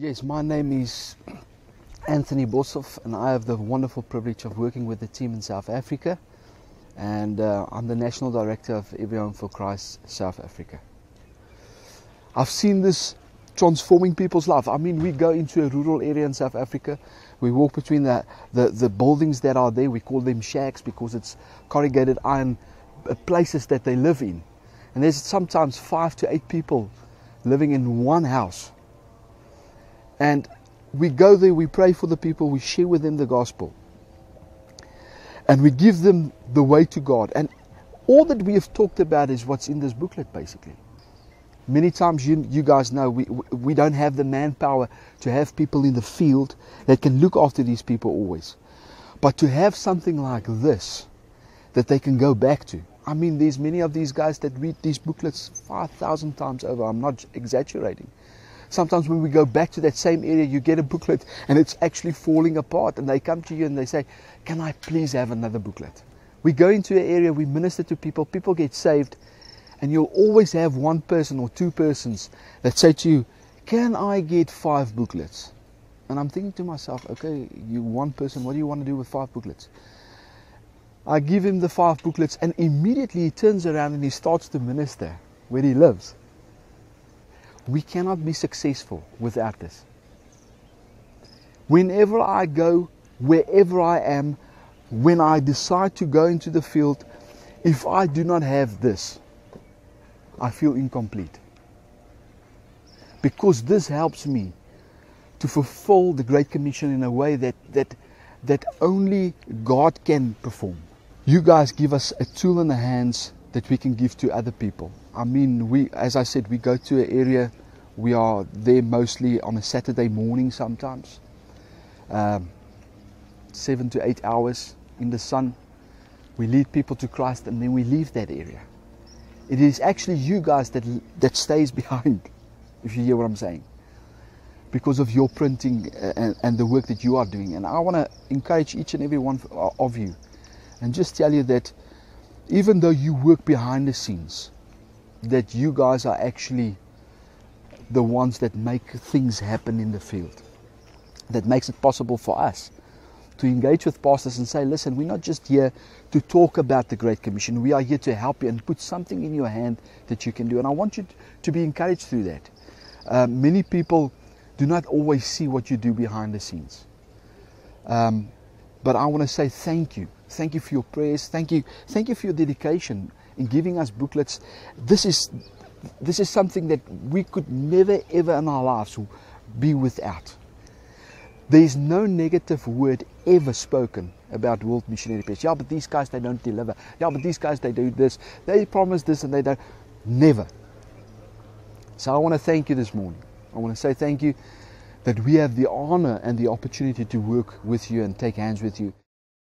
Yes, my name is Antonie Boshoff, and I have the wonderful privilege of working with the team in South Africa. And uh, I'm the National Director of Every for Christ South Africa. I've seen this transforming people's life. I mean, we go into a rural area in South Africa, we walk between the, the, the buildings that are there, we call them shacks because it's corrugated iron uh, places that they live in. And there's sometimes five to eight people living in one house. And we go there, we pray for the people, we share with them the gospel. And we give them the way to God. And all that we have talked about is what's in this booklet, basically. Many times, you, you guys know, we, we don't have the manpower to have people in the field that can look after these people always. But to have something like this that they can go back to. I mean, there's many of these guys that read these booklets 5,000 times over. I'm not exaggerating. Sometimes when we go back to that same area, you get a booklet and it's actually falling apart. And they come to you and they say, Can I please have another booklet? We go into an area, we minister to people, people get saved, and you'll always have one person or two persons that say to you, Can I get five booklets? And I'm thinking to myself, Okay, you one person, what do you want to do with five booklets? I give him the five booklets, and immediately he turns around and he starts to minister where he lives. We cannot be successful without this. Whenever I go, wherever I am, when I decide to go into the field, if I do not have this, I feel incomplete. Because this helps me to fulfill the Great Commission in a way that, that, that only God can perform. You guys give us a tool in the hands that we can give to other people. I mean, we, as I said, we go to an area, we are there mostly on a Saturday morning sometimes, um, seven to eight hours in the sun. We lead people to Christ and then we leave that area. It is actually you guys that, that stays behind, if you hear what I'm saying, because of your printing and, and the work that you are doing. And I want to encourage each and every one of you and just tell you that even though you work behind the scenes, that you guys are actually the ones that make things happen in the field, that makes it possible for us to engage with pastors and say, listen, we're not just here to talk about the Great Commission. We are here to help you and put something in your hand that you can do. And I want you to be encouraged through that. Uh, many people do not always see what you do behind the scenes. Um, but I want to say thank you Thank you for your prayers. Thank you. Thank you for your dedication in giving us booklets. This is this is something that we could never ever in our lives be without. There is no negative word ever spoken about World Missionary Press. Yeah, but these guys they don't deliver. Yeah, but these guys they do this. They promise this and they don't. Never. So I want to thank you this morning. I want to say thank you that we have the honor and the opportunity to work with you and take hands with you.